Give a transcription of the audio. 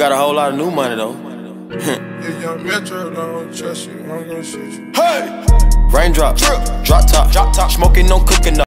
got a whole lot of new money though. if young Metro don't trust you, I'm gonna shoot you. Hey! Raindrop, drip, drop top, drop top, smoking, no cooking up.